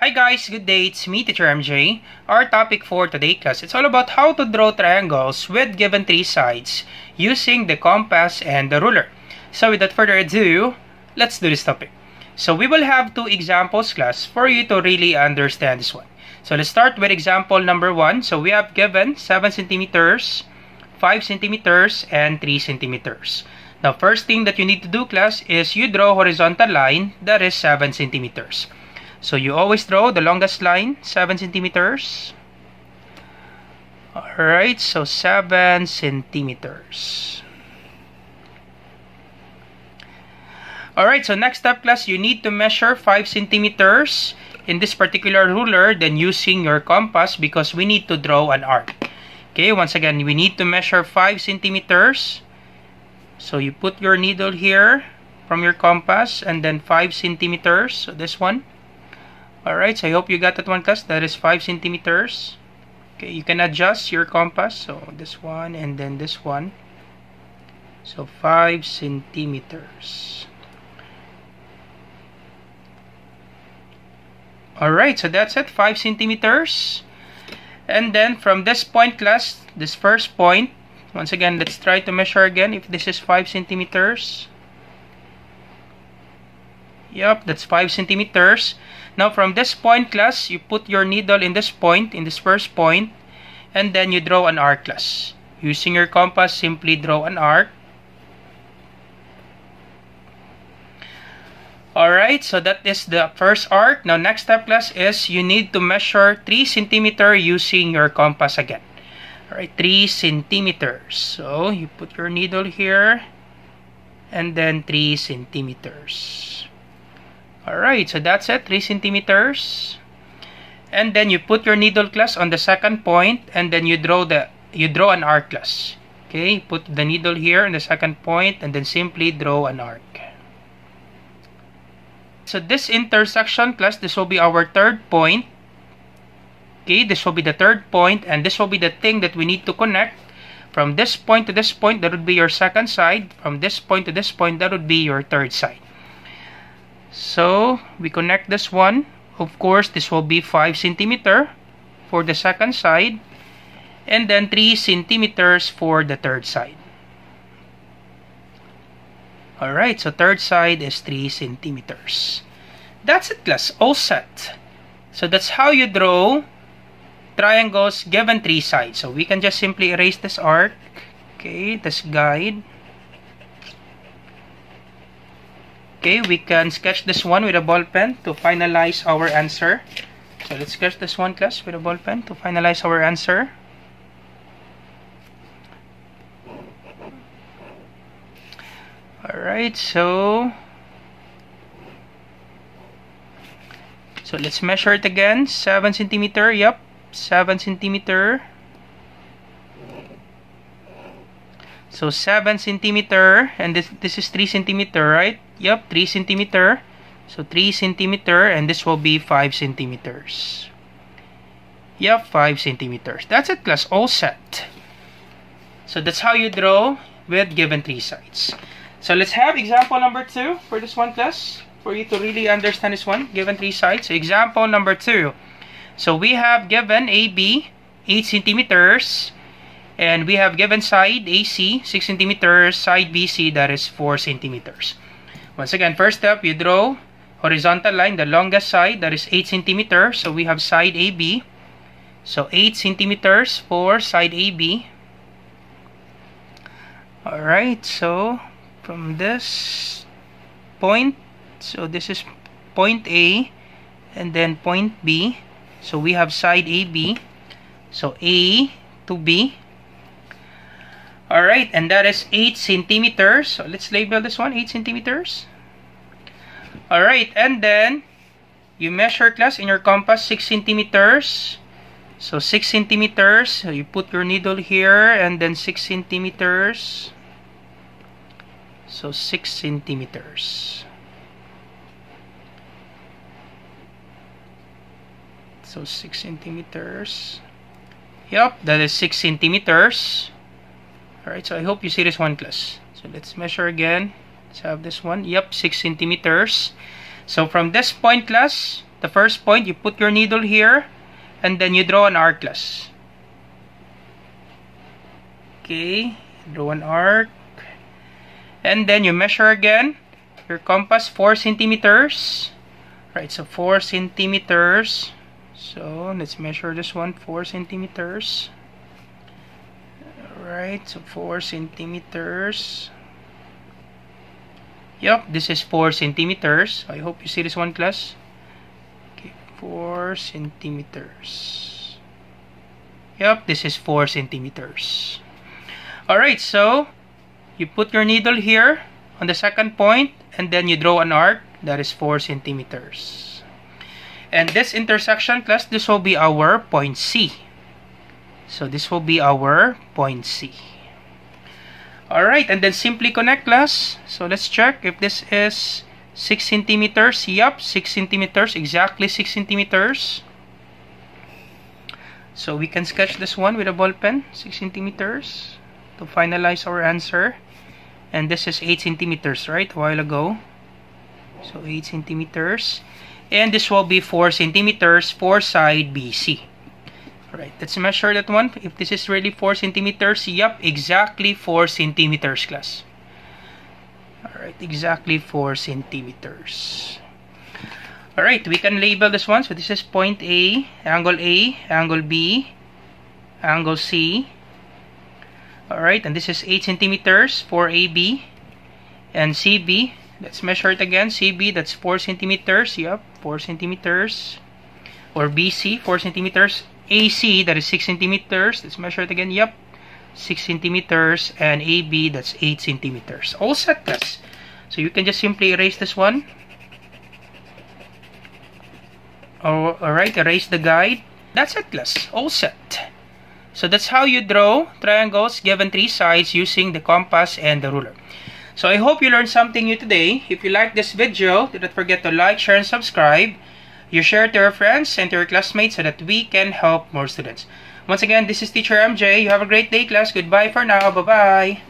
Hi guys, good day. It's me, Teacher MJ. Our topic for today class, it's all about how to draw triangles with given three sides using the compass and the ruler. So without further ado, let's do this topic. So we will have two examples class for you to really understand this one. So let's start with example number one. So we have given 7 centimeters, 5 centimeters, and 3 centimeters. Now first thing that you need to do class is you draw horizontal line that is 7 centimeters. So you always draw the longest line, 7 centimeters. Alright, so 7 centimeters. Alright, so next step class, you need to measure 5 centimeters in this particular ruler then using your compass because we need to draw an arc. Okay, once again, we need to measure 5 centimeters. So you put your needle here from your compass and then 5 centimeters, so this one. Alright, so I hope you got that one class. That is 5 centimeters. Okay, you can adjust your compass. So this one and then this one. So 5 centimeters. Alright, so that's it. 5 centimeters. And then from this point class, this first point, once again, let's try to measure again if this is 5 centimeters. Yep, that's 5 centimeters. Now from this point class, you put your needle in this point, in this first point, and then you draw an arc class. Using your compass, simply draw an arc. Alright, so that is the first arc. Now next step class is you need to measure 3 centimeter using your compass again. Alright, 3 centimeters. So you put your needle here and then 3 centimeters. Alright, so that's it, 3 centimeters. And then you put your needle class on the second point and then you draw the you draw an arc class. Okay, put the needle here in the second point and then simply draw an arc. So this intersection class, this will be our third point. Okay, this will be the third point and this will be the thing that we need to connect. From this point to this point, that would be your second side. From this point to this point, that would be your third side. So we connect this one. Of course, this will be 5 centimeter for the second side and then 3 centimeters for the third side. Alright, so third side is 3 centimeters. That's it class, all set. So that's how you draw triangles given three sides. So we can just simply erase this arc. Okay, this guide. Okay, we can sketch this one with a ball pen to finalize our answer. So let's sketch this one class with a ball pen to finalize our answer. Alright, so So let's measure it again. 7 centimeter, yep. 7 centimeter. So 7 centimeter and this this is 3 centimeter, right? Yep, 3 centimeter. So 3 centimeter and this will be 5 centimeters. Yep, 5 centimeters. That's it class, all set. So that's how you draw with given three sides. So let's have example number 2 for this one class. For you to really understand this one, given three sides. So example number 2. So we have given AB 8 centimeters and we have given side AC 6 centimeters, side BC that is 4 centimeters. Once again, first step, you draw horizontal line, the longest side that is 8 centimeters. So we have side AB. So 8 centimeters for side AB. Alright, so from this point, so this is point A and then point B. So we have side AB. So A to B Alright, and that is 8 centimeters. So let's label this one 8 centimeters. Alright, and then you measure class in your compass 6 centimeters. So 6 centimeters. So you put your needle here and then 6 centimeters. So 6 centimeters. So 6 centimeters. Yep, that is 6 centimeters. Alright, so I hope you see this one plus. So let's measure again. Let's have this one. Yep, 6 centimeters. So from this point class, the first point, you put your needle here, and then you draw an arc class. Okay, draw an arc. And then you measure again your compass 4 centimeters. Right, so 4 centimeters. So let's measure this one 4 centimeters. Alright, so 4 centimeters. Yep, this is 4 centimeters. I hope you see this one class. Okay, 4 centimeters. Yep, this is 4 centimeters. Alright, so you put your needle here on the second point and then you draw an arc that is 4 centimeters. And this intersection class, this will be our point C. So this will be our point C. Alright, and then simply connect class. So let's check if this is 6 centimeters. Yup, 6 centimeters, exactly 6 centimeters. So we can sketch this one with a ball pen, 6 centimeters, to finalize our answer. And this is 8 centimeters, right, a while ago. So 8 centimeters. And this will be 4 centimeters for side BC. Alright, let's measure that one. If this is really 4 centimeters, yep, exactly 4 centimeters class. Alright, exactly 4 centimeters. Alright, we can label this one. So this is point A, angle A, angle B, angle C. Alright, and this is 8 centimeters for AB and CB. Let's measure it again. CB, that's 4 centimeters. Yep, 4 centimeters. Or BC, 4 centimeters. AC, that is 6 centimeters. Let's measure it again. Yep, 6 centimeters. And AB, that's 8 centimeters. All set, class. So you can just simply erase this one. Oh, Alright, erase the guide. That's it, class. All set. So that's how you draw triangles given three sides using the compass and the ruler. So I hope you learned something new today. If you like this video, do not forget to like, share, and subscribe. You share to your friends and to your classmates so that we can help more students. Once again, this is Teacher MJ. You have a great day, class. Goodbye for now. Bye-bye.